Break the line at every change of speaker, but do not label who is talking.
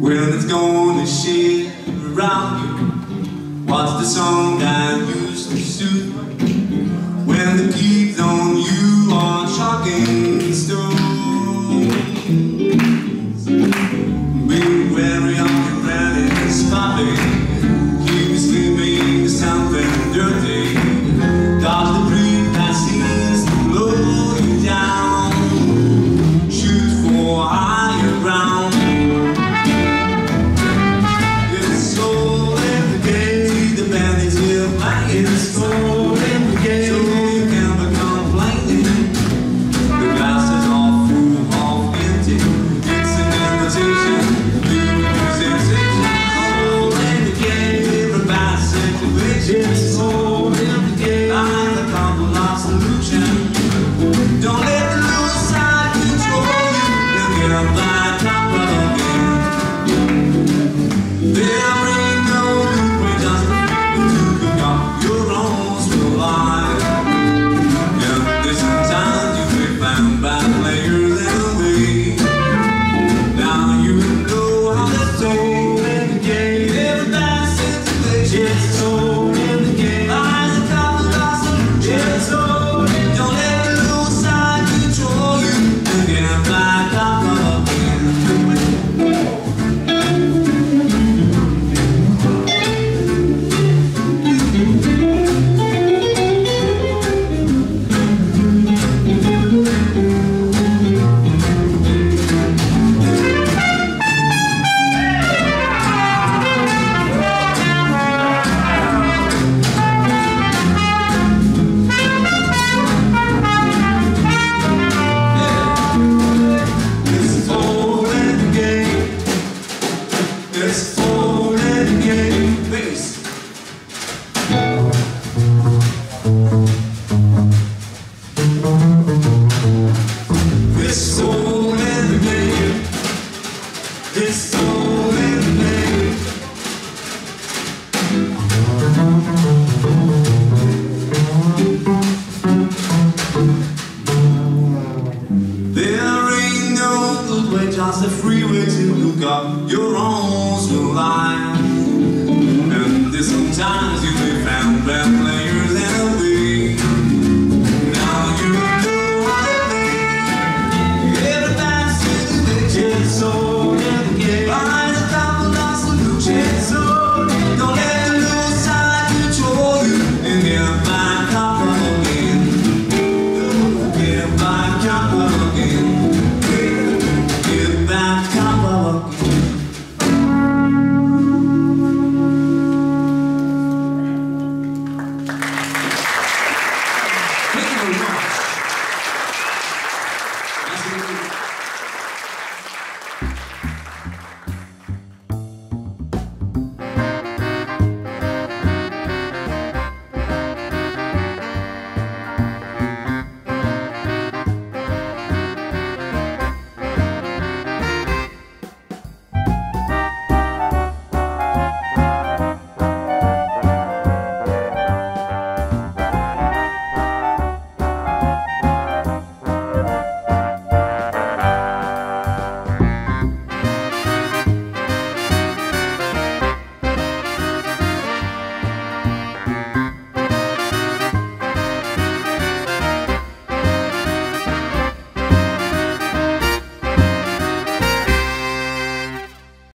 Well, it's gonna shit around you. What's the song that used to suit? When the keeps on you are shocking stone. Your own new lies, and sometimes you may find family.